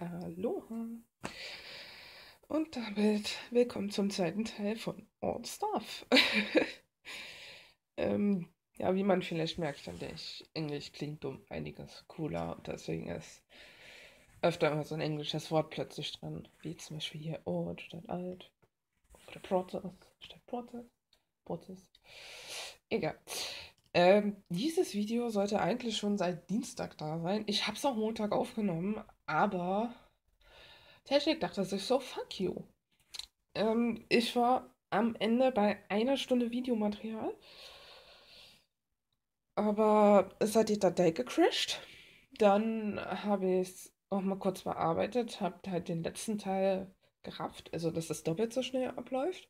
Aloha. Und damit willkommen zum zweiten Teil von All Stuff. ähm, ja, wie man vielleicht merkt, finde ich, Englisch klingt um einiges cooler und deswegen ist öfter immer so ein englisches Wort plötzlich dran, wie zum Beispiel hier old statt alt oder process statt process. Process. Egal. Ähm, dieses Video sollte eigentlich schon seit Dienstag da sein. Ich habe es auch Montag aufgenommen, aber Technik dachte sich so, fuck you. Ähm, ich war am Ende bei einer Stunde Videomaterial, aber es hat die Datei gecrashed. Dann habe ich es auch mal kurz bearbeitet, habe halt den letzten Teil gerafft, also dass es doppelt so schnell abläuft.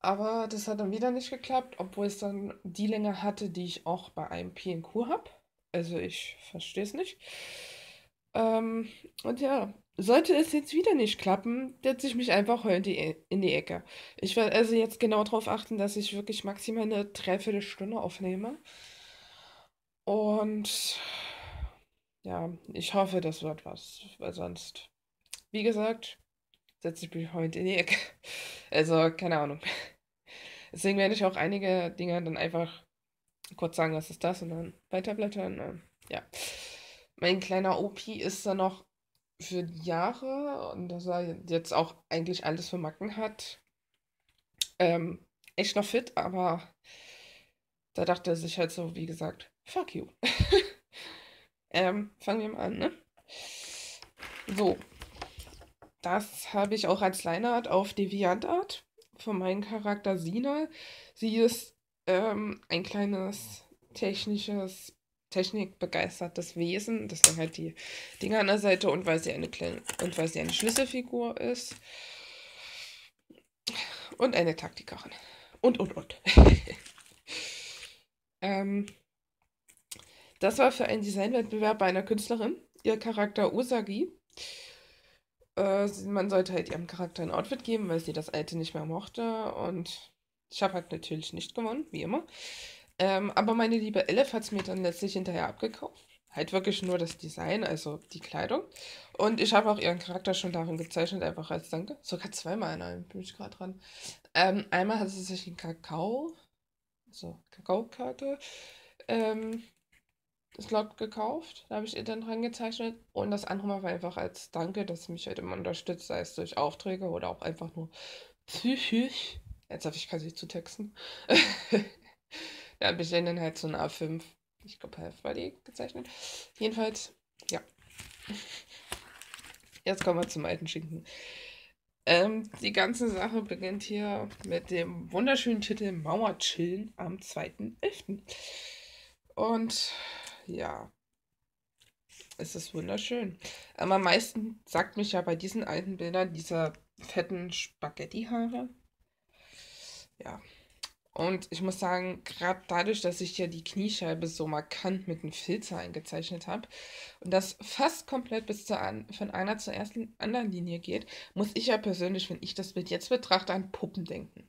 Aber das hat dann wieder nicht geklappt, obwohl es dann die Länge hatte, die ich auch bei einem PNQ habe. Also ich verstehe es nicht. Ähm, und ja, sollte es jetzt wieder nicht klappen, setze ich mich einfach heute in die Ecke. Ich werde also jetzt genau darauf achten, dass ich wirklich maximal eine Dreiviertelstunde aufnehme. Und ja, ich hoffe, das wird was, weil sonst, wie gesagt, setze ich mich heute in die Ecke. Also, keine Ahnung. Deswegen werde ich auch einige Dinge dann einfach kurz sagen, was ist das und dann weiterblättern. Ähm, ja. Mein kleiner OP ist dann noch für Jahre und dass er jetzt auch eigentlich alles für Macken hat. Ähm, echt noch fit, aber da dachte er sich halt so, wie gesagt, fuck you. ähm, fangen wir mal an, ne? So. Das habe ich auch als Lineart auf DeviantArt von meinem Charakter Sina. Sie ist ähm, ein kleines technisches, technikbegeistertes Wesen. Deswegen halt die Dinger an der Seite und weil sie eine kleine und weil sie eine Schlüsselfigur ist. Und eine Taktikerin. Und, und, und. ähm, das war für einen Designwettbewerb bei einer Künstlerin. Ihr Charakter Usagi äh, man sollte halt ihrem Charakter ein Outfit geben, weil sie das alte nicht mehr mochte. Und ich habe halt natürlich nicht gewonnen, wie immer. Ähm, aber meine liebe Elif hat es mir dann letztlich hinterher abgekauft. Halt wirklich nur das Design, also die Kleidung. Und ich habe auch ihren Charakter schon darin gezeichnet, einfach als Danke. Sogar zweimal in einem bin ich gerade dran. Ähm, einmal hat sie sich einen Kakao, also Kakaokarte, ähm, Slot gekauft. Da habe ich ihr dann dran gezeichnet. Und das andere Mal war einfach als Danke, dass sie mich halt immer unterstützt, sei es durch Aufträge oder auch einfach nur psychisch. Jetzt habe ich quasi zu texten. habe ich dann halt so eine A5, ich glaube, Hälfte war die gezeichnet. Jedenfalls, ja. Jetzt kommen wir zum alten Schinken. Ähm, die ganze Sache beginnt hier mit dem wunderschönen Titel Mauer chillen am 2.11. Und ja, es ist wunderschön. Aber am meisten sagt mich ja bei diesen alten Bildern diese fetten Spaghetti-Haare. Ja. Und ich muss sagen, gerade dadurch, dass ich ja die Kniescheibe so markant mit einem Filzer eingezeichnet habe und das fast komplett bis zur an, von einer zur ersten anderen Linie geht, muss ich ja persönlich, wenn ich das Bild jetzt betrachte, an Puppen denken.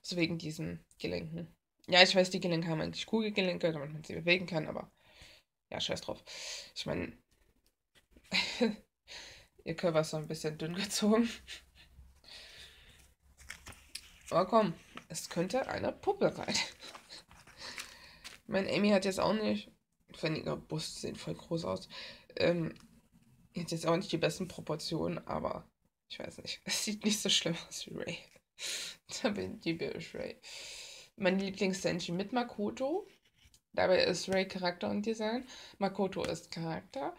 So wegen diesen Gelenken. Ja, ich weiß, die Gelenke haben eigentlich Kugelgelenke, damit man sie bewegen kann, aber ja, scheiß drauf. Ich meine, ihr Körper ist so ein bisschen dünn gezogen. Aber komm, es könnte eine Puppe sein. mein Amy hat jetzt auch nicht, ihre Brust sehen voll groß aus, ähm, hat jetzt auch nicht die besten Proportionen, aber ich weiß nicht. Es sieht nicht so schlimm aus wie Ray. da bin ich Ray. Mein Lieblings-Senshi mit Makoto. Dabei ist Ray Charakter und Design, Makoto ist Charakter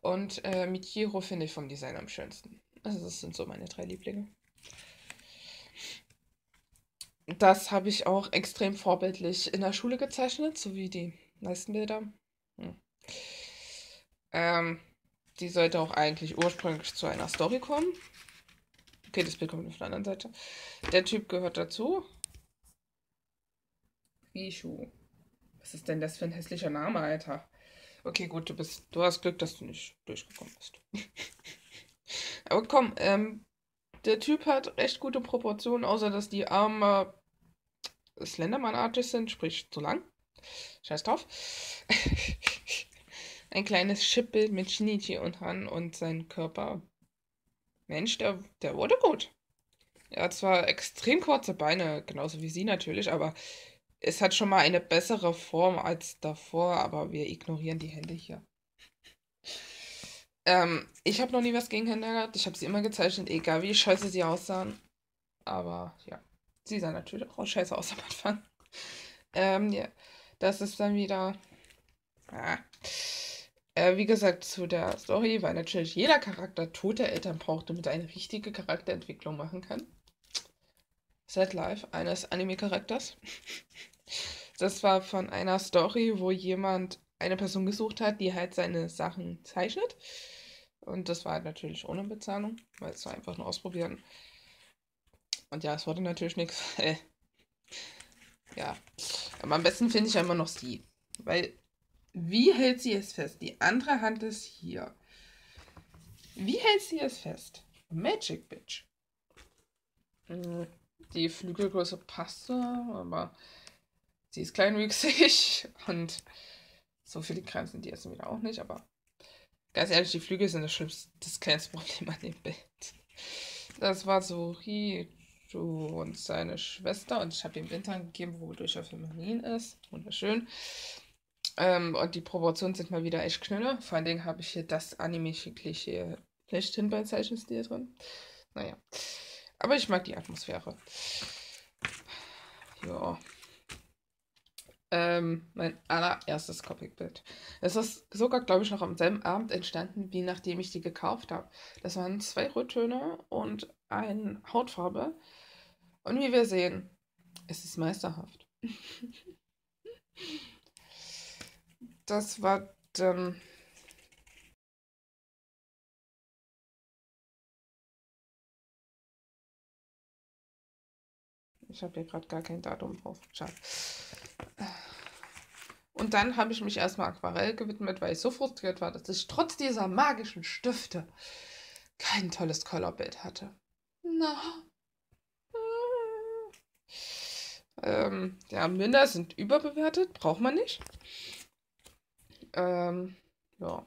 und äh, Michiro finde ich vom Design am schönsten. Also das sind so meine drei Lieblinge. Das habe ich auch extrem vorbildlich in der Schule gezeichnet, so wie die meisten Bilder. Hm. Ähm, die sollte auch eigentlich ursprünglich zu einer Story kommen. Okay, das Bild kommt auf der anderen Seite. Der Typ gehört dazu. Bishu. Was ist denn das für ein hässlicher Name, Alter? Okay, gut, du bist. Du hast Glück, dass du nicht durchgekommen bist. Aber komm, ähm, der Typ hat recht gute Proportionen, außer dass die Arme Slenderman-artig sind, sprich zu lang. Scheiß drauf. ein kleines Chipbild mit Shinichi und Han und sein Körper. Mensch, der, der wurde gut. Er hat zwar extrem kurze Beine, genauso wie sie natürlich, aber es hat schon mal eine bessere Form als davor, aber wir ignorieren die Hände hier. Ähm, ich habe noch nie was gegen Hände gehabt. Ich habe sie immer gezeichnet, egal wie scheiße sie aussahen. Aber ja, sie sah natürlich auch scheiße aus am Anfang. Ähm, ja, das ist dann wieder. Ah. Äh, wie gesagt, zu der Story, weil natürlich jeder Charakter tote Eltern braucht, damit er eine richtige Charakterentwicklung machen kann. Set Life eines Anime-Charakters. Das war von einer Story, wo jemand eine Person gesucht hat, die halt seine Sachen zeichnet. Und das war halt natürlich ohne Bezahlung, weil es war einfach nur ausprobieren. Und ja, es wurde natürlich nichts. ja. Aber am besten finde ich ja immer noch sie. Weil, wie hält sie es fest? Die andere Hand ist hier. Wie hält sie es fest? Magic Bitch. Hm, die Flügelgröße passte, aber sie ist kleinwüchsig und so viele Grenzen die essen wieder auch nicht, aber ganz ehrlich, die Flügel sind das schlimmste, das kleinste Problem an dem Bild. Das war so Ritu und seine Schwester und ich habe ihm Winter gegeben, wodurch er feminin ist. Wunderschön. Ähm, und die Proportionen sind mal wieder echt knüller. Vor allen Dingen habe ich hier das Anime-Klischee schlechthin bei Zeichenstil drin. Naja. Aber ich mag die Atmosphäre. Ja. Ähm, mein allererstes Comic-Bild. Es ist sogar, glaube ich, noch am selben Abend entstanden, wie nachdem ich die gekauft habe. Das waren zwei Rottöne und eine Hautfarbe. Und wie wir sehen, es ist meisterhaft. das war dann Ich habe hier gerade gar kein Datum drauf. Schade. Und dann habe ich mich erstmal Aquarell gewidmet, weil ich so frustriert war, dass ich trotz dieser magischen Stifte kein tolles Colorbild hatte. Na. Ähm, ja, Minder sind überbewertet, braucht man nicht. Ähm, ja.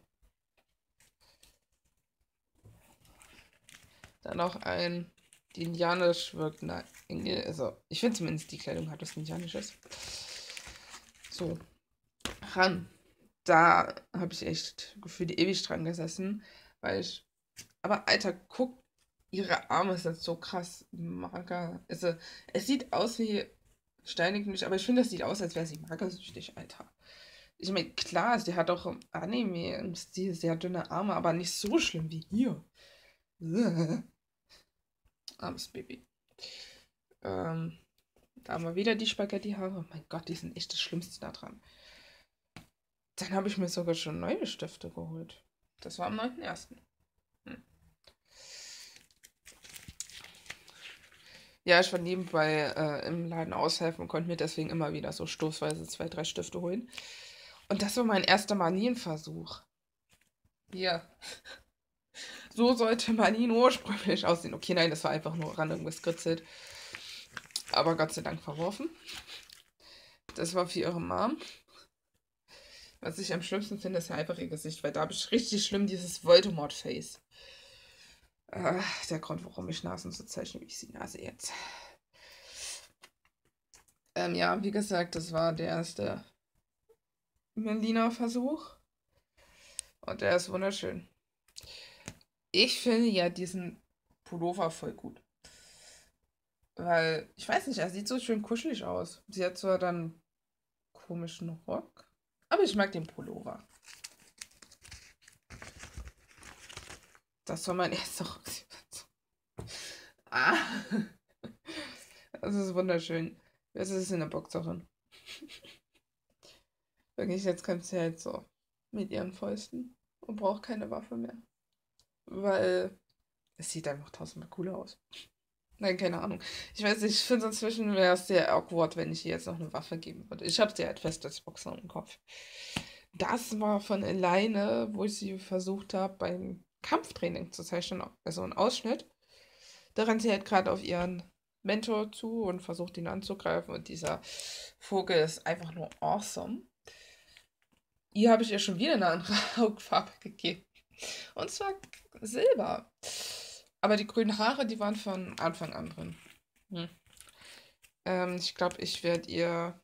Dann noch ein die indianisch wirkt. Nein, also ich finde zumindest die Kleidung hat was Indianisches. So, ran. Da habe ich echt gefühlt ewig dran gesessen, weil ich. Aber Alter, guck, ihre Arme sind so krass mager. Also, es sieht aus wie steinig mich, aber ich finde, es sieht aus, als wäre sie magersüchtig, Alter. Ich meine, klar, sie hat auch im Anime im Stil sehr dünne Arme, aber nicht so schlimm wie hier. Armes Baby. Ähm, da haben wir wieder die Spaghetti-Haare. Mein Gott, die sind echt das Schlimmste da dran. Dann habe ich mir sogar schon neue Stifte geholt. Das war am 9.1. Ja, ich war nebenbei äh, im Laden aushelfen und konnte mir deswegen immer wieder so stoßweise zwei, drei Stifte holen. Und das war mein erster Manienversuch. Hier. So sollte Manin ursprünglich aussehen. Okay, nein, das war einfach nur ran irgendwas kritzelt. Aber Gott sei Dank verworfen. Das war für ihre Mom. Was ich am schlimmsten finde, ist ja einfach ihr Gesicht, weil da habe ich richtig schlimm dieses Voldemort-Face. Der Grund, warum ich Nasen so zeichne, wie ich sie Nase jetzt. Ähm, ja, wie gesagt, das war der erste Melina-Versuch. Und der ist wunderschön. Ich finde ja diesen Pullover voll gut. Weil, ich weiß nicht, er sieht so schön kuschelig aus. Sie hat zwar dann komischen Rock, aber ich mag den Pullover. Das war mein erster Rock. ah. Das ist wunderschön. Das ist eine Boxerin. Wirklich, jetzt kommt sie halt so mit ihren Fäusten und braucht keine Waffe mehr weil es sieht einfach tausendmal cooler aus. Nein, keine Ahnung. Ich weiß nicht, ich finde inzwischen wäre es sehr awkward, wenn ich ihr jetzt noch eine Waffe geben würde. Ich habe sie halt fest als Boxer im Kopf. Das war von alleine, wo ich sie versucht habe, beim Kampftraining zu zeichnen, also ein Ausschnitt. Da rennt sie halt gerade auf ihren Mentor zu und versucht ihn anzugreifen und dieser Vogel ist einfach nur awesome. hier habe ich ihr schon wieder eine andere Hautfarbe gegeben. Und zwar Silber. Aber die grünen Haare, die waren von Anfang an drin. Hm. Ähm, ich glaube, ich werde ihr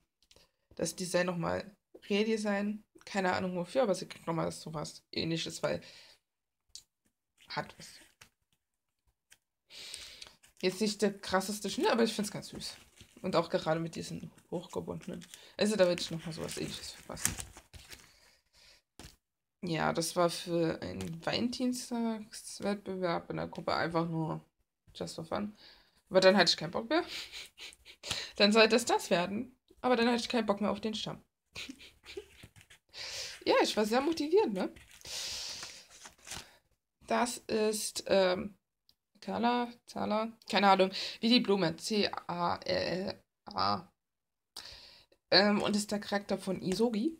das Design nochmal redesignen. Keine Ahnung wofür, aber sie kriegt nochmal sowas ähnliches, weil hat was. Jetzt nicht der krasseste Schnitt, aber ich finde es ganz süß. Und auch gerade mit diesen hochgebundenen. Also da werde ich nochmal sowas ähnliches verpassen. Ja, das war für einen Valentinstagswettbewerb in der Gruppe einfach nur just for fun. Aber dann hatte ich keinen Bock mehr. dann sollte es das werden. Aber dann hatte ich keinen Bock mehr auf den Stamm. ja, ich war sehr motiviert, ne? Das ist ähm, Kala, Zala, keine Ahnung, wie die Blume. C-A-L-L-A. Ähm, und ist der Charakter von Isogi.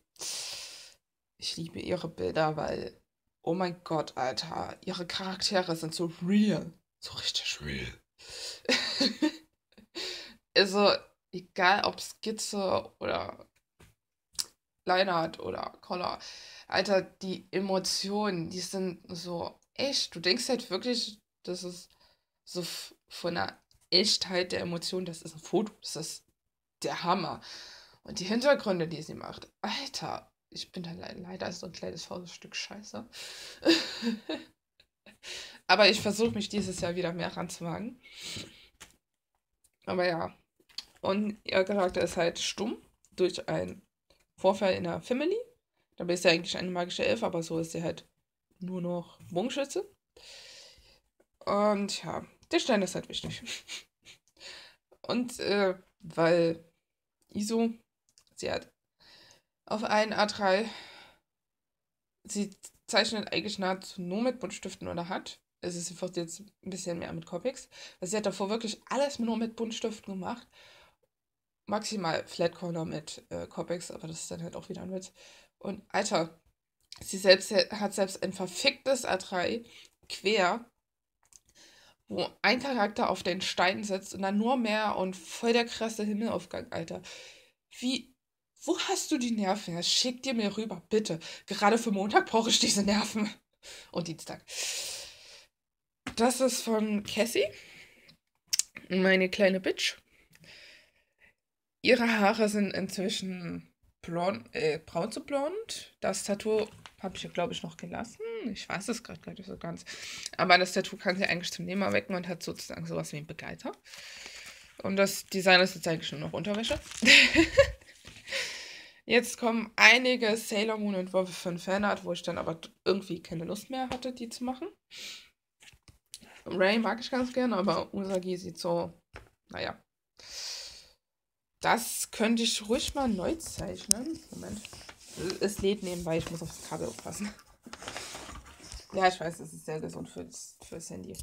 Ich liebe ihre Bilder, weil, oh mein Gott, Alter, ihre Charaktere sind so real. So richtig real. also, egal ob Skizze oder Leinart oder Collar. Alter, die Emotionen, die sind so echt. Du denkst halt wirklich, das ist so von der Echtheit der Emotionen, das ist ein Foto, das ist der Hammer. Und die Hintergründe, die sie macht, Alter, ich bin da leider so ein kleines faules Stück Scheiße. Aber ich versuche mich dieses Jahr wieder mehr ranzuwagen. Aber ja. Und ihr Charakter ist halt stumm durch einen Vorfall in der Family. Dabei ist sie eigentlich eine magische Elfe, aber so ist sie halt nur noch Bogenschütze. Und ja, der Stein ist halt wichtig. Und äh, weil ISO, sie hat auf einen A3. Sie zeichnet eigentlich nahezu nur mit Buntstiften oder hat. Es ist einfach jetzt ein bisschen mehr mit Copics. Also sie hat davor wirklich alles nur mit Buntstiften gemacht. Maximal Flat Corner mit äh, Copics, aber das ist dann halt auch wieder ein Witz. Und Alter, sie selbst hat selbst ein verficktes A3 quer, wo ein Charakter auf den Steinen sitzt und dann nur mehr und voll der krasse Himmelaufgang, Alter. Wie wo hast du die Nerven? Ja, schick dir mir rüber, bitte. Gerade für Montag brauche ich diese Nerven. Und Dienstag. Das ist von Cassie. Meine kleine Bitch. Ihre Haare sind inzwischen blond, äh, braun zu blond. Das Tattoo habe ich, glaube ich, noch gelassen. Ich weiß es gerade gar nicht so ganz. Aber das Tattoo kann sie eigentlich zum Nehmer wecken und hat sozusagen sowas wie einen Begleiter. Und das Design ist jetzt eigentlich nur noch Unterwäsche. Jetzt kommen einige Sailor Moon Entwürfe für ein Fanart, wo ich dann aber irgendwie keine Lust mehr hatte, die zu machen. Ray mag ich ganz gerne, aber Usagi sieht so, naja. Das könnte ich ruhig mal neu zeichnen. Moment. Es lädt nebenbei, ich muss aufs Kabel aufpassen. Ja, ich weiß, es ist sehr gesund fürs, fürs Handy.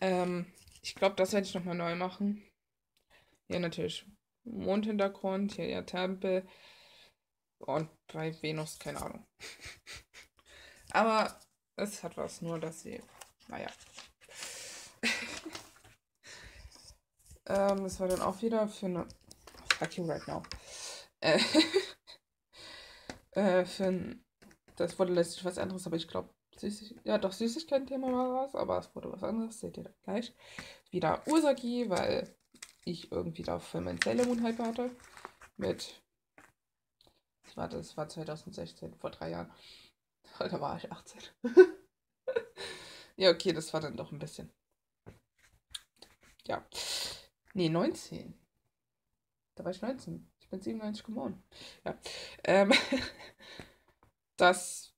Ähm, ich glaube, das werde ich nochmal neu machen. Ja, natürlich Mondhintergrund, hier der Tempel. Und bei Venus, keine Ahnung. Aber es hat was, nur dass sie, naja. ähm, das war dann auch wieder für eine. Fuck you right now. Äh, äh, für. Das wurde letztlich was anderes, aber ich glaube, Süßig ja, doch Süßigkeiten-Thema war was, aber es wurde was anderes, seht ihr gleich. Wieder Usagi, weil ich irgendwie da für meinen Sailor Moon Hype hatte. Mit. Warte, das war 2016, vor drei Jahren. Da war ich 18. ja, okay, das war dann doch ein bisschen. Ja. Nee, 19. Da war ich 19. Bin 97 geboren. Ja. Ähm, das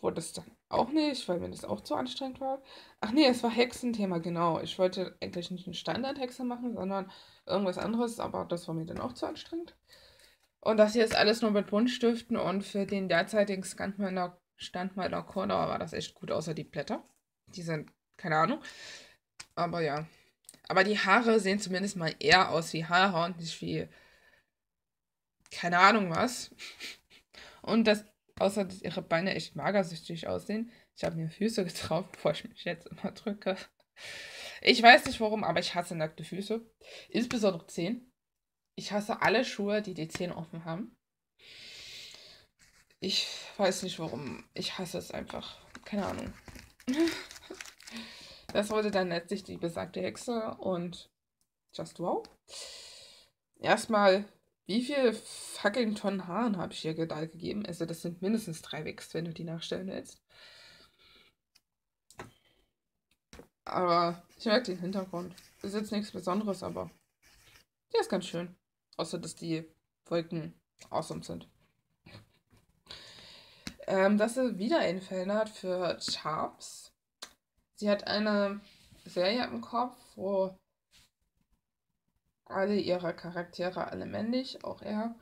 wurde es dann auch nicht, weil mir das auch zu anstrengend war. Ach nee, es war Hexenthema, genau. Ich wollte eigentlich nicht eine Standardhexe machen, sondern irgendwas anderes, aber das war mir dann auch zu anstrengend. Und das hier ist alles nur mit Buntstiften und für den derzeitigen Stand meiner, Chordauer war das echt gut, außer die Blätter. Die sind, keine Ahnung. Aber ja. Aber die Haare sehen zumindest mal eher aus wie Haare und nicht wie, keine Ahnung was. Und das Außer, dass ihre Beine echt magersüchtig aussehen. Ich habe mir Füße getraut, bevor ich mich jetzt immer drücke. Ich weiß nicht warum, aber ich hasse nackte Füße. Insbesondere Zehen. Ich hasse alle Schuhe, die die Zehen offen haben. Ich weiß nicht warum. Ich hasse es einfach. Keine Ahnung. Das wurde dann letztlich die besagte Hexe und just wow. Erstmal, wie viel fucking Tonnen Haaren habe ich hier gedeiht gegeben? Also das sind mindestens drei Wichs, wenn du die nachstellen willst. Aber ich mag den Hintergrund. Ist jetzt nichts Besonderes, aber der ist ganz schön. Außer, dass die Wolken awesome sind. Ähm, das ist wieder ein Fanart für Charms. Sie hat eine Serie im Kopf, wo alle ihre Charaktere, alle männlich, auch er,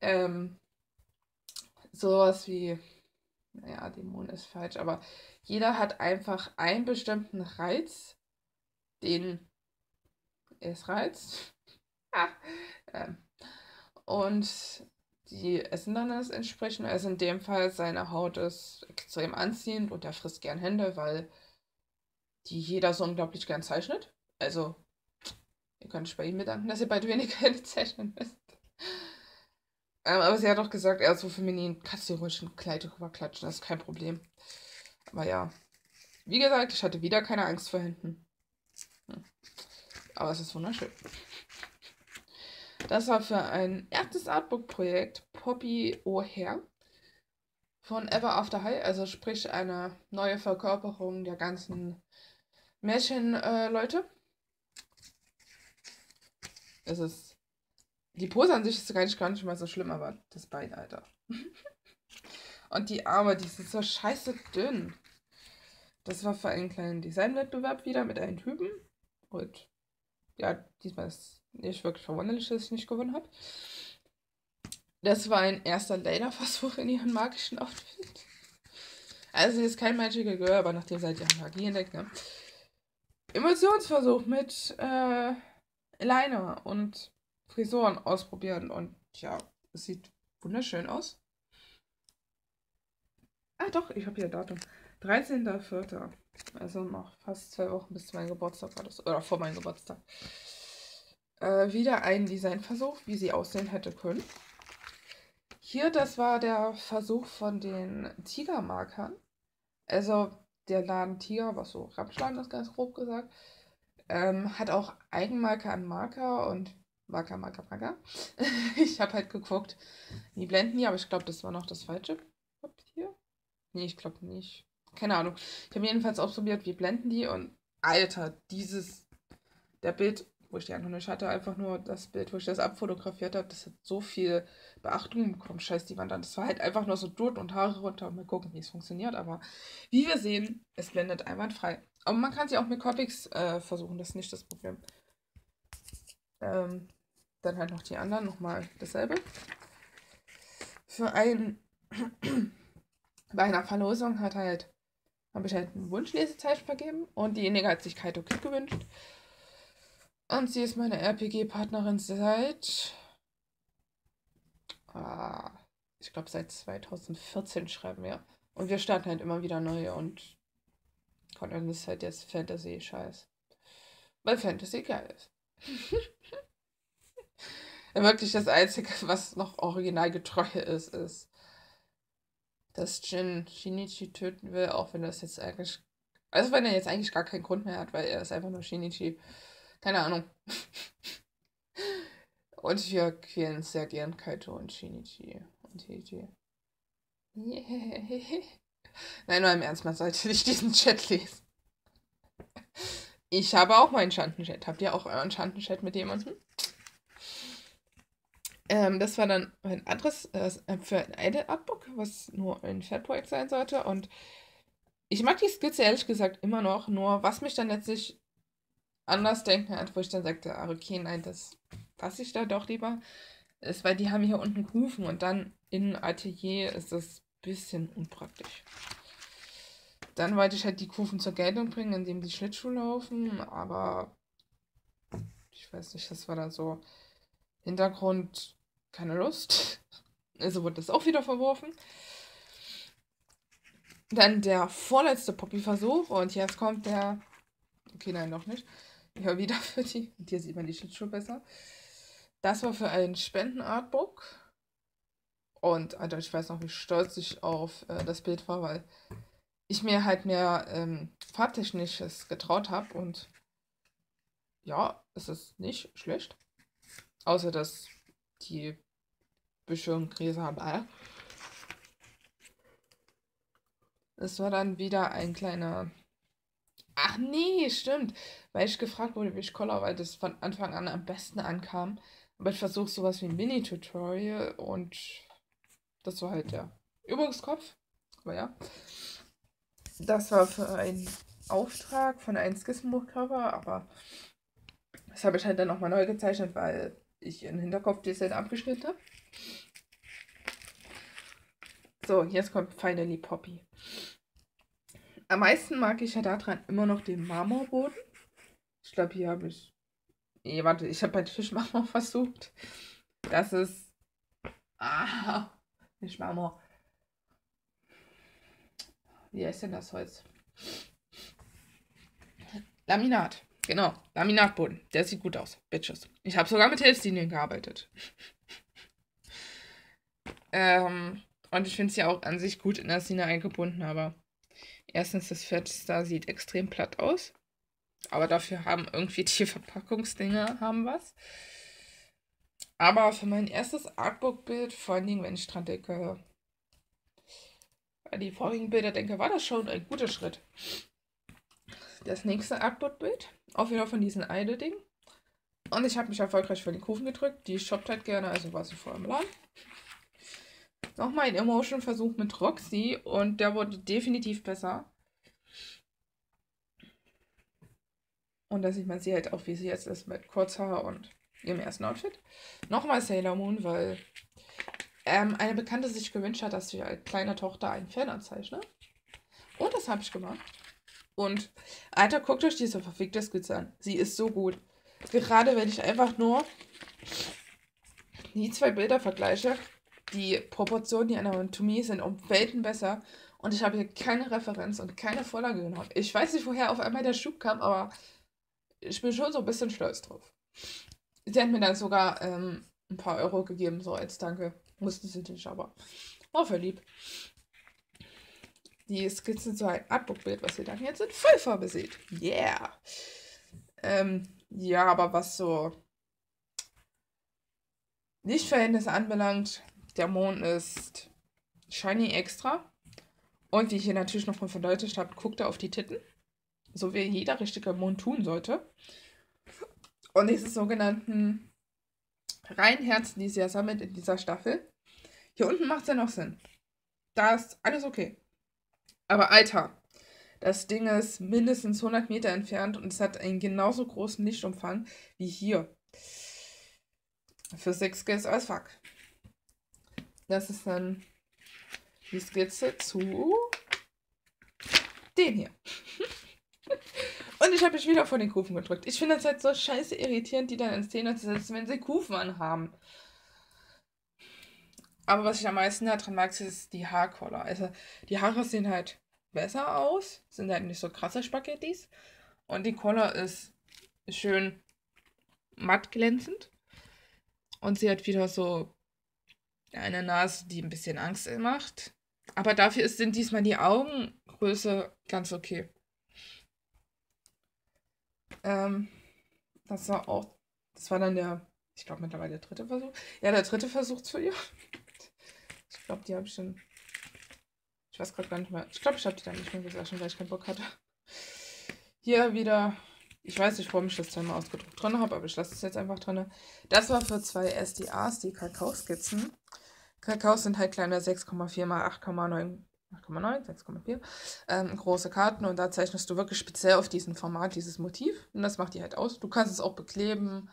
ähm, sowas wie, naja, Dämon ist falsch, aber jeder hat einfach einen bestimmten Reiz, den es reizt. ah, ähm, und die essen dann das entsprechend. Also in dem Fall, seine Haut ist extrem anziehend und er frisst gern Hände, weil die jeder so unglaublich gern zeichnet. Also, ihr könnt euch bei ihm bedanken, dass ihr bald weniger Hände zeichnen müsst. Ähm, aber sie hat auch gesagt, er ist so feminin, kannst du ruhig ein Kleid drüber klatschen, das ist kein Problem. Aber ja, wie gesagt, ich hatte wieder keine Angst vor Händen. Hm. Aber es ist wunderschön. Das war für ein erstes Artbook-Projekt Poppy O'Hare von Ever After High, also sprich eine neue Verkörperung der ganzen Märchenleute. Äh, es ist. Die Pose an sich ist gar nicht, gar nicht mal so schlimm, aber das Bein, Alter. Und die Arme, die sind so scheiße dünn. Das war für einen kleinen Designwettbewerb wieder mit einem Typen. Und ja, diesmal ist nicht wirklich verwunderlich, dass ich nicht gewonnen habe. Das war ein erster Later-Versuch in ihrem magischen Outfit. Also sie ist kein Magical Girl, aber nachdem halt ihre Magie entdeckt, ne? Emotionsversuch mit äh, Liner und Frisuren ausprobieren und ja, es sieht wunderschön aus. Ah doch, ich habe hier Datum. 13.04. Also noch fast zwei Wochen bis zu meinem Geburtstag war das. Oder vor meinem Geburtstag. Äh, wieder ein Designversuch, wie sie aussehen hätte können. Hier, das war der Versuch von den Tigermarkern. Also der Laden Tiger, was so Rapschladen ist, ganz grob gesagt, ähm, hat auch Eigenmarker an Marker und Marker, Marker, Marker. ich habe halt geguckt, die blenden die, aber ich glaube, das war noch das falsche Papier. Nee, ich glaube nicht. Keine Ahnung. Ich habe jedenfalls ausprobiert, wie blenden die und Alter, dieses, der Bild wo ich die nicht hatte, einfach nur das Bild, wo ich das abfotografiert habe, das hat so viel Beachtung bekommen. Scheiß die Wand an. Das war halt einfach nur so Dutt und Haare runter mal gucken, wie es funktioniert. Aber wie wir sehen, es blendet einwandfrei. Aber man kann sie auch mit Copics äh, versuchen, das ist nicht das Problem. Ähm, dann halt noch die anderen, nochmal dasselbe. Für ein bei einer Verlosung hat halt habe ich halt ein Wunschlesezeichen vergeben und diejenige hat sich Kaito Kid gewünscht. Und sie ist meine RPG-Partnerin seit. Ah, ich glaube, seit 2014 schreiben wir. Und wir starten halt immer wieder neue und Conan ist halt jetzt Fantasy-Scheiß. Weil Fantasy geil ist. Wirklich das Einzige, was noch originalgetreu ist, ist, dass Jin Shinichi töten will, auch wenn das jetzt eigentlich. Also, wenn er jetzt eigentlich gar keinen Grund mehr hat, weil er ist einfach nur Shinichi. Keine Ahnung. und wir quälen sehr gern Kaito und Shinichi und Heiji. Yeah. Nein, nur im Ernst, man sollte nicht diesen Chat lesen. Ich habe auch meinen Schandenchat. Habt ihr auch euren Schandenchat mit jemandem? Ähm, das war dann ein anderes, äh, für ein Idle Artbook, was nur ein Fatprojekt sein sollte. Und ich mag die Skizze ehrlich gesagt immer noch, nur was mich dann letztlich anders denken, als wo ich dann sagte, ah, okay, nein, das lasse ich da doch lieber. Ist, weil die haben hier unten Kufen und dann in Atelier ist das bisschen unpraktisch. Dann wollte ich halt die Kufen zur Geltung bringen, indem die Schlittschuhe laufen, aber ich weiß nicht, das war dann so Hintergrund, keine Lust. Also wurde das auch wieder verworfen. Dann der vorletzte Poppy-Versuch und jetzt kommt der. Okay, nein, noch nicht. Ja, wieder für die. Und hier sieht man die Schlittschuhe besser. Das war für ein Spenden-Artbook. Und Alter, ich weiß noch, wie stolz ich auf äh, das Bild war, weil ich mir halt mehr ähm, Farbtechnisches getraut habe und ja, es ist nicht schlecht. Außer dass die Büsche und Gräser haben. Äh. Es war dann wieder ein kleiner. Ach nee, stimmt. Weil ich gefragt wurde, wie ich Collar, weil das von Anfang an am besten ankam. Aber ich versuche sowas wie ein Mini-Tutorial und das war halt der Übungskopf. Aber ja. Das war für einen Auftrag von einem Skizzenbuchcover, aber das habe ich halt dann nochmal neu gezeichnet, weil ich in Hinterkopfdesign abgeschnitten habe. So, jetzt kommt Finally Poppy. Am meisten mag ich ja daran immer noch den Marmorboden. Ich glaube, hier habe ich. Nee, warte, ich habe bei Tischmarmor versucht. Das ist. Ah, nicht Marmor. Wie heißt denn das Holz? Laminat. Genau, Laminatboden. Der sieht gut aus. Bitches. Ich habe sogar mit Hilfslinien gearbeitet. ähm, und ich finde es ja auch an sich gut in der Szene eingebunden, aber erstens, das Fenster sieht extrem platt aus. Aber dafür haben irgendwie die Verpackungsdinger haben was. Aber für mein erstes Artbook-Bild, vor allen Dingen, wenn ich dran denke, an die vorigen Bilder denke, war das schon ein guter Schritt. Das nächste Artbook-Bild auch wieder von diesem Eide-Ding. Und ich habe mich erfolgreich für den Kuchen gedrückt. Die shoppt halt gerne, also war sie vor im Laden. Nochmal ein Emotion-Versuch mit Roxy und der wurde definitiv besser. Und da sieht man sie halt auch, wie sie jetzt ist mit Kurzhaar und ihrem ersten Outfit. Nochmal Sailor Moon, weil ähm, eine Bekannte sich gewünscht hat, dass sie als kleine Tochter einen Fan zeichne. Und das habe ich gemacht. Und, Alter, guckt euch diese verfickte Skizze an. Sie ist so gut. Gerade wenn ich einfach nur die zwei Bilder vergleiche, die Proportionen, die Anatomie sind um Welten besser. Und ich habe hier keine Referenz und keine Vorlage genommen. Ich weiß nicht, woher auf einmal der Schub kam, aber ich bin schon so ein bisschen stolz drauf. Sie hat mir dann sogar ähm, ein paar Euro gegeben, so als Danke. Musste sie nicht, aber war lieb die Skizzen zu ein Artbook-Bild, was ihr dann jetzt in Vollfarbe seht. Yeah! Ähm, ja, aber was so Lichtverhältnisse anbelangt, der Mond ist shiny extra. Und wie ich hier natürlich noch mal verdeutlicht habe, guckt er auf die Titten. So wie jeder richtige Mond tun sollte. Und diese sogenannten Reihenherzen, die sie ja sammelt in dieser Staffel. Hier unten macht es ja noch Sinn. Da ist alles okay. Aber Alter, das Ding ist mindestens 100 Meter entfernt und es hat einen genauso großen Lichtumfang wie hier. Physik Skills als fuck. Das ist dann die Skizze zu den hier. Und ich habe mich wieder vor den Kufen gedrückt. Ich finde das halt so scheiße irritierend, die dann in Szene zu setzen, wenn sie Kufen anhaben. Aber was ich am meisten daran mag, ist die Haarkoller. Also die Haare sehen halt besser aus, sind halt nicht so krasse Spaghettis. Und die Koller ist schön matt glänzend. Und sie hat wieder so eine Nase, die ein bisschen Angst macht. Aber dafür sind diesmal die Augengröße ganz okay. Ähm, das war auch, das war dann der, ich glaube mittlerweile der dritte Versuch. Ja, der dritte Versuch zu ihr. Ich glaube, die habe ich schon. Ich weiß gerade gar nicht mehr. Ich glaube, ich habe die dann nicht mehr gesagt, weil ich keinen Bock hatte. Hier wieder. Ich weiß nicht, warum ich das zweimal ausgedruckt drin habe, aber ich lasse es jetzt einfach drin. Das war für zwei SDAs, die Kakao-Skizzen. Kakaos sind halt kleine 6,4 mal 8,9 8,9, 6,4 ähm, große Karten und da zeichnest du wirklich speziell auf diesem Format dieses Motiv und das macht die halt aus. Du kannst es auch bekleben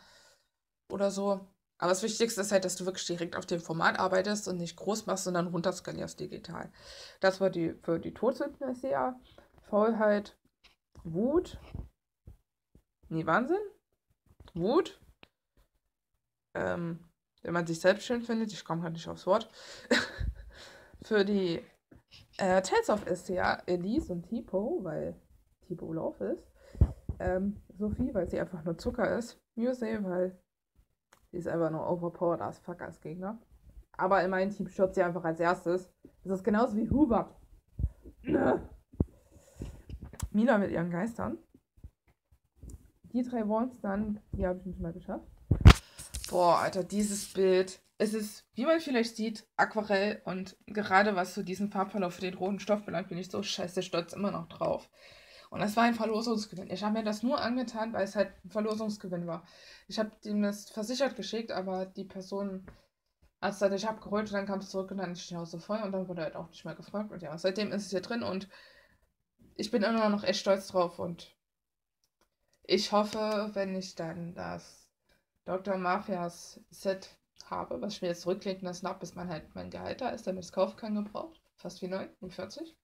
oder so. Aber das Wichtigste ist halt, dass du wirklich direkt auf dem Format arbeitest und nicht groß machst, sondern runterskalierst digital. Das war die für die Todsünden SDA. Faulheit, Wut. Nee, Wahnsinn. Wut. Ähm, wenn man sich selbst schön findet, ich komme gerade nicht aufs Wort. für die äh, Tales of SDA, Elise und Tipo, weil Tipo Love ist. Ähm, Sophie, weil sie einfach nur Zucker ist. Muse, weil die ist einfach nur overpowered as fuck als Gegner. Aber in meinem Team stirbt sie einfach als erstes. Das ist genauso wie Hubert. Mila mit ihren Geistern. Die drei Wands dann, die habe ich nicht mal geschafft. Boah, Alter, dieses Bild. Es ist, wie man vielleicht sieht, Aquarell und gerade was so diesen Farbverlauf für den roten Stoff belangt, bin ich so scheiße stolz immer noch drauf. Und das war ein Verlosungsgewinn. Ich habe mir das nur angetan, weil es halt ein Verlosungsgewinn war. Ich habe dem das versichert geschickt, aber die Person hat es dann nicht abgeholt und dann kam es zurück und dann ist die Hause voll und dann wurde halt auch nicht mehr gefragt. Und ja, seitdem ist es hier drin und ich bin immer noch echt stolz drauf und ich hoffe, wenn ich dann das Dr. Mafias Set habe, was ich mir jetzt zurücklegen lassen habe, bis man halt mein Gehalt da ist, damit es kaufen kann, gebraucht. Fast wie neu, nur 40.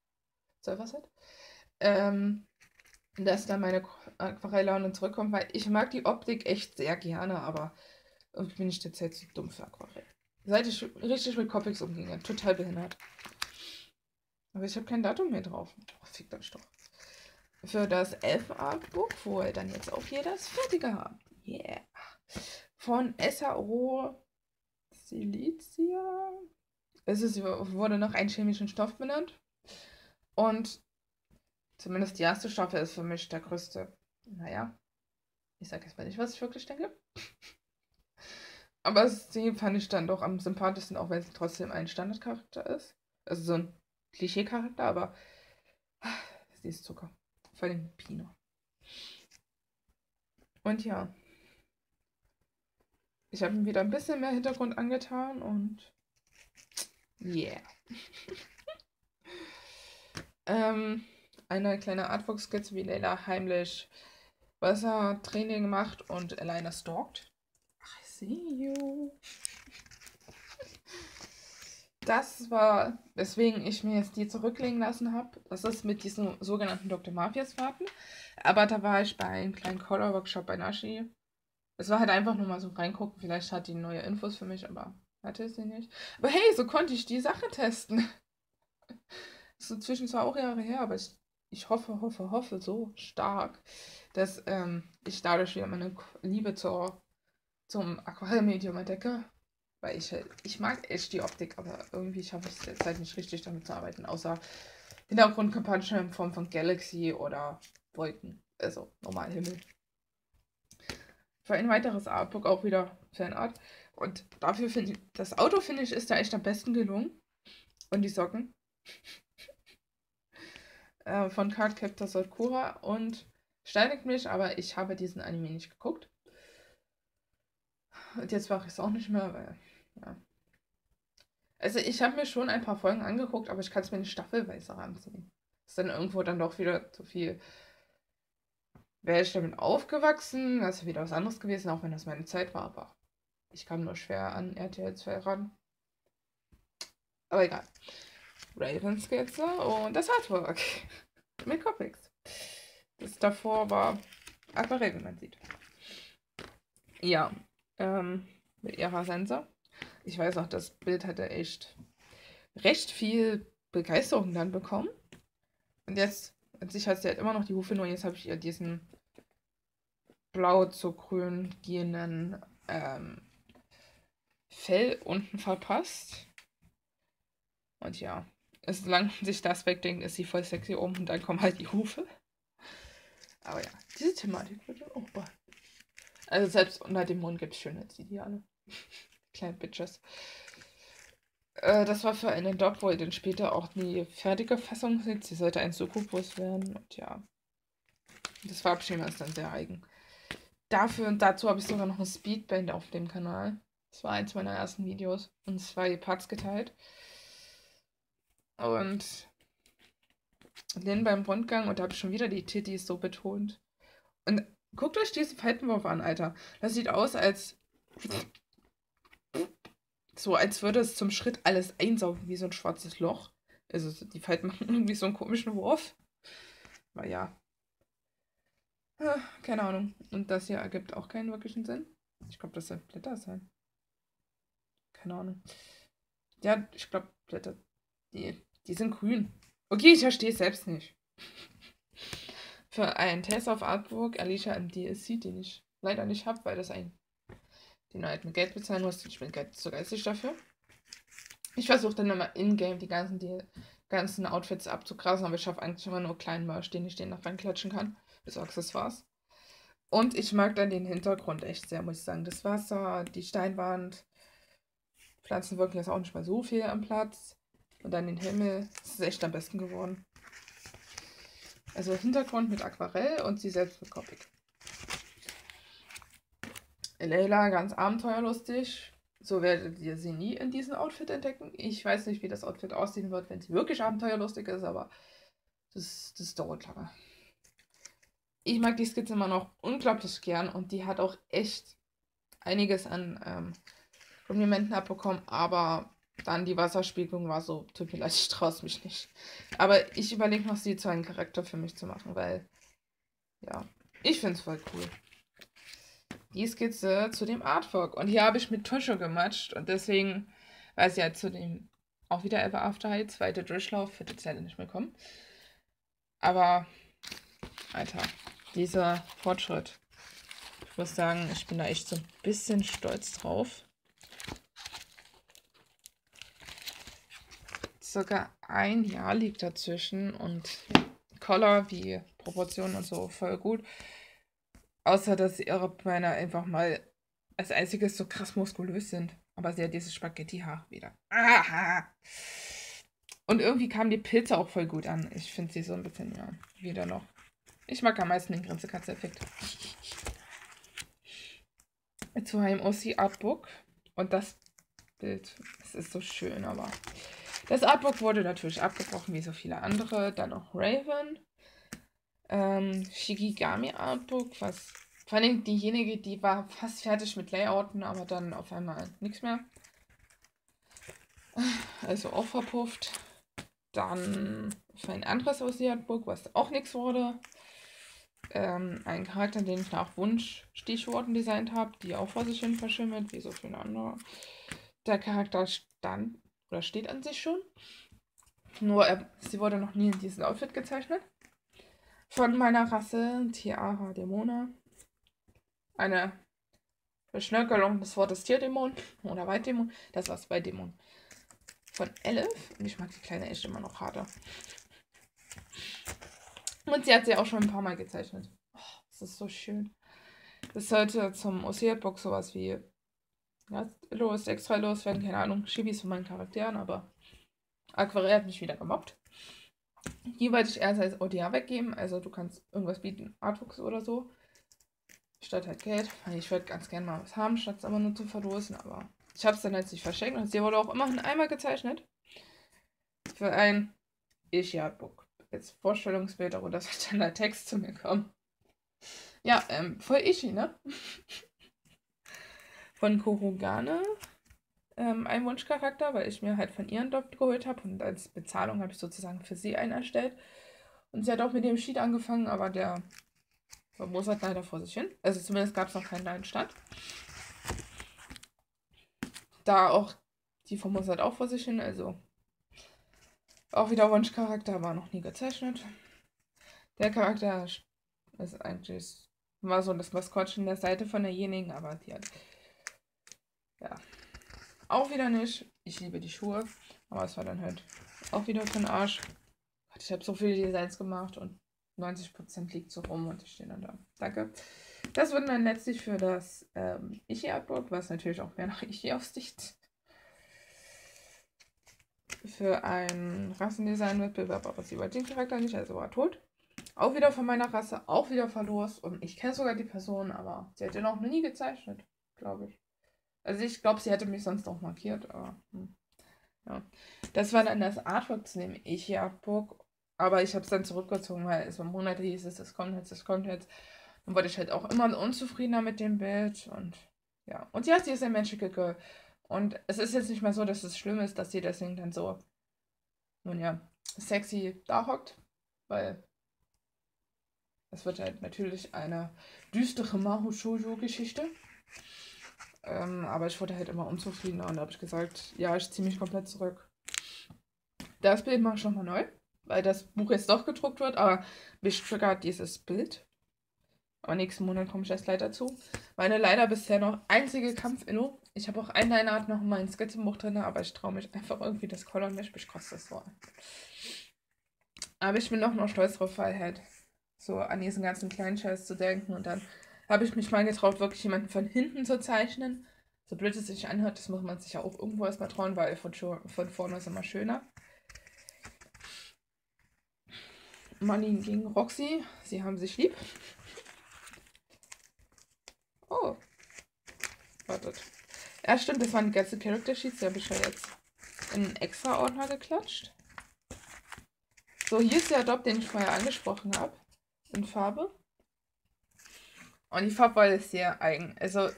12 Set. Ähm, dass dann meine Aquarelllaune zurückkommt, weil ich mag die Optik echt sehr gerne, aber irgendwie bin ich derzeit zu dumm für Aquarell. Seit ich richtig mit Copics umginge, total behindert. Aber ich habe kein Datum mehr drauf. Oh, fickt euch doch. Für das Elf-Artbook, wo dann jetzt auch hier das fertige habt. Yeah. Von SAO Silicia. Es ist, wurde nach einem chemischen Stoff benannt. Und Zumindest die erste Staffel ist für mich der größte. Naja, ich sage jetzt mal nicht, was ich wirklich denke. Aber sie fand ich dann doch am sympathischsten, auch wenn sie trotzdem ein Standardcharakter ist. Also so ein Klischee-Charakter, aber sie ist Zucker. Vor allem Pino. Und ja. Ich habe ihm wieder ein bisschen mehr Hintergrund angetan und yeah. ähm, eine kleine Artwork-Skizze, wie Leila heimlich Wassertraining macht und Elena stalkt. I see you. Das war, weswegen ich mir jetzt die zurücklegen lassen habe. Das ist mit diesem sogenannten Dr. Mafias-Fahrten. Aber da war ich bei einem kleinen Color-Workshop bei Nashi. Es war halt einfach nur mal so reingucken. Vielleicht hat die neue Infos für mich, aber hatte sie nicht. Aber hey, so konnte ich die Sache testen. Das ist inzwischen zwar auch Jahre her, aber ich ich hoffe, hoffe, hoffe so stark, dass ähm, ich dadurch wieder meine Liebe zur, zum Aquarellmedium entdecke. Weil ich, ich mag echt die Optik, aber irgendwie schaffe ich es jetzt halt nicht richtig damit zu arbeiten, außer Hintergrundkampagne in Form von Galaxy oder Wolken. Also normal Himmel. Für ein weiteres Artbook auch wieder Fanart. Und dafür finde ich, das Auto finde ich ist da echt am besten gelungen. Und die Socken äh, von Cardcaptor Sakura und steinigt mich, aber ich habe diesen Anime nicht geguckt. Und jetzt mache ich es auch nicht mehr, weil, ja. Also ich habe mir schon ein paar Folgen angeguckt, aber ich kann es mir nicht staffelweise ranziehen. Ist dann irgendwo dann doch wieder zu viel. Wäre ich damit aufgewachsen, das ist wieder was anderes gewesen, auch wenn das meine Zeit war, aber ich kam nur schwer an RTL 2 ran. Aber egal. Ravenskizze und das Artwork mit Copics. Das davor war Aquarell, wie man sieht. Ja, ähm, mit ihrer Sensor. Ich weiß auch, das Bild hatte echt recht viel Begeisterung dann bekommen. Und jetzt, an sich hat sie halt immer noch die Hufe, nur jetzt habe ich ihr diesen blau zu grün gehenden ähm, Fell unten verpasst. Und ja, solange sich das wegdenkt, ist sie voll sexy oben und dann kommen halt die Hufe. Aber ja, diese Thematik wird auch bald. Also selbst unter dem Mond gibt es Schönheitsideale. Kleine Bitches. Äh, das war für einen Dog, wo ihr dann später auch die fertige Fassung. Sie sollte ein Sukubus werden und ja. Das Farbschema ist dann sehr eigen. Dafür und dazu habe ich sogar noch ein Speedband auf dem Kanal. Das war eins meiner ersten Videos und zwei Parts geteilt. Und Lynn beim Rundgang und da habe ich schon wieder die Titties so betont. Und guckt euch diesen Faltenwurf an, Alter. Das sieht aus, als. So, als würde es zum Schritt alles einsaugen, wie so ein schwarzes Loch. Also, die Falten machen irgendwie so einen komischen Wurf. Aber ja. Ah, keine Ahnung. Und das hier ergibt auch keinen wirklichen Sinn. Ich glaube, das soll Blätter sein. Keine Ahnung. Ja, ich glaube, Blätter die, die sind grün. Okay, ich verstehe es selbst nicht. Für einen Test auf Artwork Alicia im DLC, den ich leider nicht habe, weil das ein den du halt mit Geld bezahlen musst. Ich bin zu geistig dafür. Ich versuche dann immer in-game die ganzen, die ganzen Outfits abzukrassen, aber ich schaffe eigentlich immer nur kleinen Merch, den ich den noch reinklatschen kann. Bis Accessoires. Und ich mag dann den Hintergrund echt sehr, muss ich sagen. Das Wasser, die Steinwand, Pflanzen wirken jetzt auch nicht mehr so viel am Platz. Und dann den Himmel. Das ist echt am besten geworden. Also Hintergrund mit Aquarell und sie selbst mit Copic. Leila ganz abenteuerlustig. So werdet ihr sie nie in diesem Outfit entdecken. Ich weiß nicht, wie das Outfit aussehen wird, wenn sie wirklich abenteuerlustig ist, aber das, das dauert lange. Ich mag die Skizze immer noch unglaublich gern und die hat auch echt einiges an ähm, Komplimenten abbekommen, aber dann die Wasserspiegelung war so, tut mir leid, ich traue mich nicht. Aber ich überlege noch, sie zu einem Charakter für mich zu machen, weil, ja, ich finde es voll cool die Skizze zu dem Artwork. Und hier habe ich mit Tusche gematscht und deswegen, weil es ja zu dem auch wieder Ever After High, zweite Durchlauf, wird jetzt leider nicht mehr kommen. Aber, Alter, dieser Fortschritt. Ich muss sagen, ich bin da echt so ein bisschen stolz drauf. Circa ein Jahr liegt dazwischen und Color wie Proportionen und so voll gut. Außer, dass ihre Beine einfach mal als einziges so krass muskulös sind. Aber sie hat dieses Spaghetti-Haar wieder. Aha. Und irgendwie kamen die Pilze auch voll gut an. Ich finde sie so ein bisschen, ja, wieder noch. Ich mag am meisten den Grinsekatze-Effekt. Zu einem OC Artbook. Und das Bild, es ist so schön, aber das Artbook wurde natürlich abgebrochen, wie so viele andere. Dann noch Raven ähm, Shigigami Artbook, was vor allem diejenige, die war fast fertig mit Layouten, aber dann auf einmal nichts mehr. Also auch verpufft. Dann für ein anderes Oceanbook, was auch nichts wurde. Ähm, ein Charakter, den ich nach Wunsch Stichworten designt habe, die auch vor sich hin verschimmelt, wie so viele andere. Der Charakter stand oder steht an sich schon. Nur er, sie wurde noch nie in diesem Outfit gezeichnet von meiner Rasse, Tiara Dämona. Eine Verschnörkelung des Wortes Tierdämon oder Weitdämon. Das war's bei Dämon. Von Elf. Und ich mag die kleine echt immer noch harter. Und sie hat sie auch schon ein paar Mal gezeichnet. Oh, das ist so schön. Das sollte zum Ocean-Box sowas wie ja, los, extra los werden, keine Ahnung, Schibis von meinen Charakteren, aber Aquarell hat mich wieder gemobbt. Hier wollte ich erst als ODA weggeben, also du kannst irgendwas bieten, Artbooks oder so. Statt halt Geld. Ich würde ganz gerne mal was haben, statt es aber nur zu verlosen, aber ich habe es dann jetzt nicht verschenkt und sie wurde auch immerhin einmal gezeichnet. Für ein Ishi-Artbook. Jetzt Vorstellungsbild, darunter soll dann der Text zu mir kommen. Ja, ähm, voll Ishi, ne? Von Korogane ähm, einen Wunschcharakter, weil ich mir halt von ihr einen Doppel geholt habe und als Bezahlung habe ich sozusagen für sie einen erstellt. Und sie hat auch mit dem Sheet angefangen, aber der vermosert leider vor sich hin. Also zumindest gab es noch keinen neuen Stand. Da auch die vermosert auch vor sich hin, also auch wieder Wunschcharakter, war noch nie gezeichnet. Der Charakter ist eigentlich war so das Maskottchen der Seite von derjenigen, aber die hat ja auch wieder nicht. Ich liebe die Schuhe. Aber es war dann halt auch wieder für den Arsch. Ich habe so viele Designs gemacht und 90% liegt so rum und ich stehe dann da. Danke. Das wird dann letztlich für das ähm, Ichi-Artbook, was natürlich auch mehr nach Ichi aussieht. Für einen Rassendesign-Wettbewerb, aber sie war den Charakter nicht, also war tot. Auch wieder von meiner Rasse, auch wieder verloren. Und ich kenne sogar die Person, aber sie auch noch nie gezeichnet, glaube ich. Also ich glaube, sie hätte mich sonst auch markiert, aber hm. ja. Das war dann das Artwork zu dem Ichi-Artbook. Aber ich habe es dann zurückgezogen, weil es war Monate hieß es, das kommt jetzt, das kommt jetzt. Dann wurde ich halt auch immer unzufriedener mit dem Bild und ja. Und ja, sie ist ein Magical Girl. Und es ist jetzt nicht mehr so, dass es schlimm ist, dass sie deswegen dann so, nun ja, sexy da hockt, weil es wird halt natürlich eine düstere Mahu Shoujo-Geschichte. Ähm, aber ich wurde halt immer unzufriedener und da habe ich gesagt, ja, ich ziehe mich komplett zurück. Das Bild mache ich nochmal neu, weil das Buch jetzt doch gedruckt wird, aber mich triggert dieses Bild. Aber nächsten Monat komme ich erst leider zu. Meine leider bisher noch einzige Kampf-Inno. Ich habe auch ein Art noch mal ein Skizzenbuch drin, aber ich traue mich einfach irgendwie das Color nicht. Mich kostet das so. Aber ich bin auch noch stolz drauf, weil halt so an diesen ganzen kleinen Scheiß zu denken. Und dann habe ich mich mal getraut, wirklich jemanden von hinten zu zeichnen. So blöd es sich anhört, das muss man sich ja auch irgendwo erstmal trauen, weil von, von vorne ist immer schöner. Marlene gegen Roxy. Sie haben sich lieb. Oh. Wartet. Ja, stimmt, das waren die ganzen Character Sheets. Die habe ich ja jetzt in einen extra Ordner geklatscht. So, hier ist der Adopt, den ich vorher angesprochen habe. In Farbe. Und die Farbwahl ist sehr eigen. Also,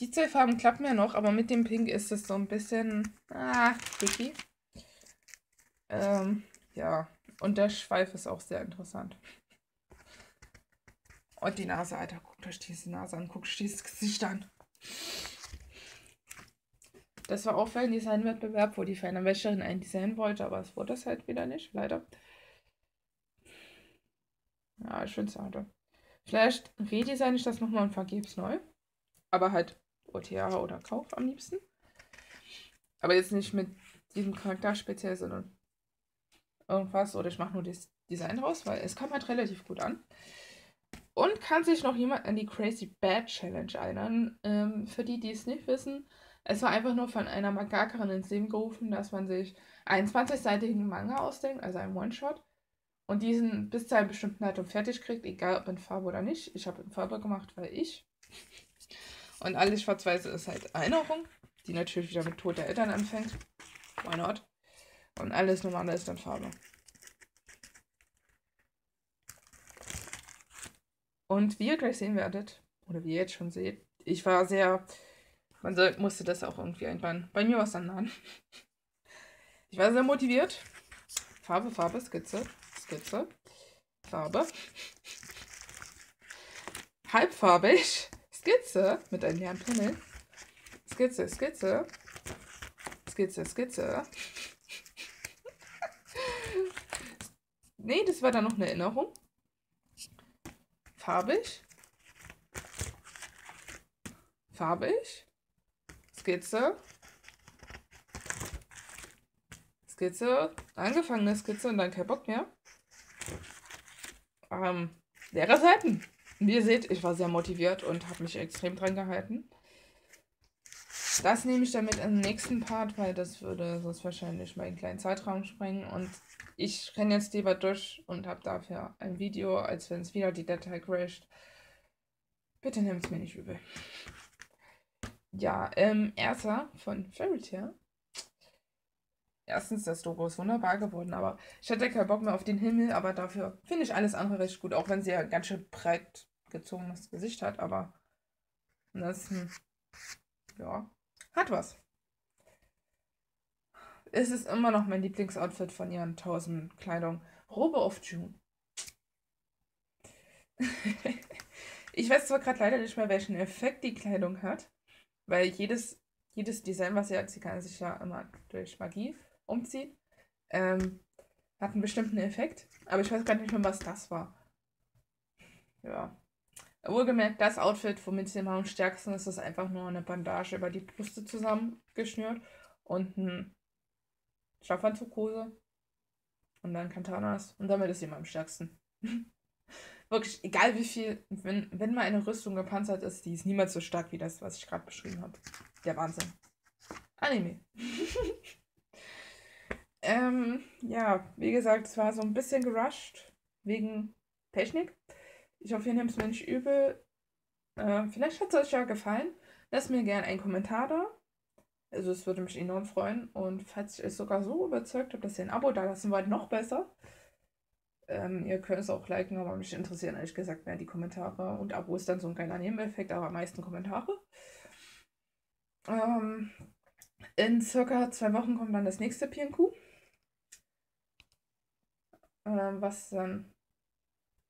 die zwei Farben klappen ja noch, aber mit dem Pink ist es so ein bisschen ah, tricky. Ähm, ja. Und der Schweif ist auch sehr interessant. Und die Nase, Alter. Guckt euch diese Nase an. Guckt euch dieses Gesicht an. Das war auch für ein Designwettbewerb, wo die Wäscherin ein Design wollte, aber es wurde es halt wieder nicht, leider. Ja, ich finde es schade. Vielleicht redesign ich das nochmal und vergeb's neu. Aber halt OTA oder Kauf am liebsten. Aber jetzt nicht mit diesem Charakter speziell, sondern irgendwas oder ich mache nur das Design raus, weil es kam halt relativ gut an. Und kann sich noch jemand an die Crazy Bad Challenge erinnern? Ähm, für die, die es nicht wissen, es war einfach nur von einer Magakerin ins Leben gerufen, dass man sich einen 20-seitigen Manga ausdenkt, also einen One-Shot, und diesen bis zu einem bestimmten Datum fertig kriegt, egal ob in Farbe oder nicht. Ich habe in Farbe gemacht, weil ich. Und alles schwarz-weiß ist halt Erinnerung, die natürlich wieder mit Tod der Eltern anfängt. Why not? Und alles normale ist dann Farbe. Und wie ihr gleich sehen werdet, oder wie ihr jetzt schon seht, ich war sehr, man soll, musste das auch irgendwie einbauen. Bei mir war es dann an. Ich war sehr motiviert. Farbe, Farbe, Skizze, Skizze, Farbe. Halbfarbig, Skizze mit einem leeren Pimmel. Skizze, Skizze, Skizze, Skizze. Nee, das war dann noch eine Erinnerung. Farbig. Farbig. Skizze. Skizze. Angefangene Skizze und dann kein Bock mehr. Ähm, leere Seiten. Wie ihr seht, ich war sehr motiviert und habe mich extrem dran gehalten. Das nehme ich damit im nächsten Part, weil das würde sonst wahrscheinlich meinen kleinen Zeitraum sprengen. Und ich renne jetzt lieber durch und habe dafür ein Video, als wenn es wieder die Datei crasht. Bitte nehmt es mir nicht übel. Ja, ähm, erster von Fairy Tale. Erstens, das Logo ist wunderbar geworden, aber ich hatte keinen Bock mehr auf den Himmel, aber dafür finde ich alles andere recht gut, auch wenn sie ja ganz schön breit gezogenes Gesicht hat, aber das, ja, hat was. Es ist immer noch mein Lieblingsoutfit von ihren 1000 Kleidung. Robe of June. ich weiß zwar gerade leider nicht mehr, welchen Effekt die Kleidung hat, weil jedes, jedes Design, was sie hat, sie kann sich ja immer durch Magie umziehen, ähm, hat einen bestimmten Effekt, aber ich weiß gar nicht mehr, was das war. Ja. Wohlgemerkt, das Outfit, womit sie immer am stärksten ist, ist einfach nur eine Bandage über die Brüste zusammengeschnürt und ein Schlafanzughose und dann Katanas und damit ist immer am stärksten. Wirklich, egal wie viel, wenn, wenn mal eine Rüstung gepanzert ist, die ist niemals so stark wie das, was ich gerade beschrieben habe. Der Wahnsinn. Anime. ähm, ja, wie gesagt, es war so ein bisschen gerusht wegen Technik. Ich hoffe, ihr nehmt es mir nicht übel. Äh, vielleicht hat es euch ja gefallen. Lasst mir gerne einen Kommentar da. Also es würde mich enorm freuen. Und falls ich euch sogar so überzeugt habe, dass ihr ein Abo da lassen wollt, noch besser. Ähm, ihr könnt es auch liken, aber mich interessieren ehrlich gesagt mehr die Kommentare. Und Abo ist dann so ein kleiner Nebeneffekt, aber am meisten Kommentare. Ähm, in circa zwei Wochen kommt dann das nächste PNQ. Ähm, was dann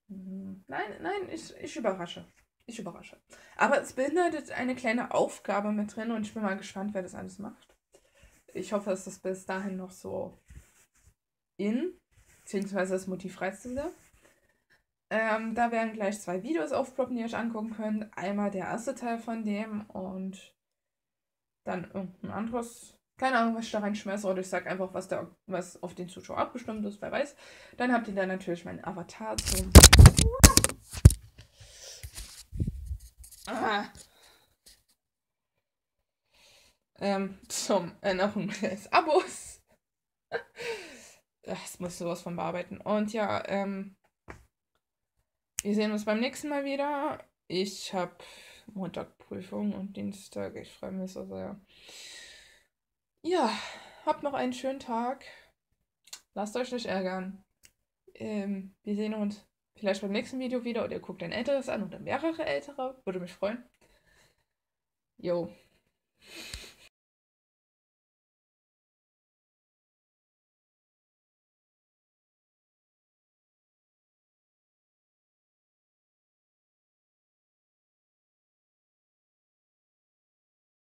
Mhm. Nein, nein, ich, ich überrasche. Ich überrasche. Aber es beinhaltet eine kleine Aufgabe mit drin und ich bin mal gespannt, wer das alles macht. Ich hoffe, dass das bis dahin noch so in, beziehungsweise das Motiv reizt sehr. Ähm, da werden gleich zwei Videos aufploppen, die ihr euch angucken könnt. Einmal der erste Teil von dem und dann irgendein anderes. Keine Ahnung, was ich da reinschmeiße, oder ich sag einfach, was, da, was auf den Zuschauer abgestimmt ist, wer weiß. Dann habt ihr dann natürlich meinen Avatar zum. Ah. Ähm, zum Erinnerung des Abos. Das muss sowas von bearbeiten. Und ja, ähm, wir sehen uns beim nächsten Mal wieder. Ich habe Montag Prüfung und Dienstag. Ich freue mich so sehr. Ja, habt noch einen schönen Tag. Lasst euch nicht ärgern. Ähm, wir sehen uns vielleicht beim nächsten Video wieder oder ihr guckt ein älteres an oder mehrere ältere. Würde mich freuen. Jo.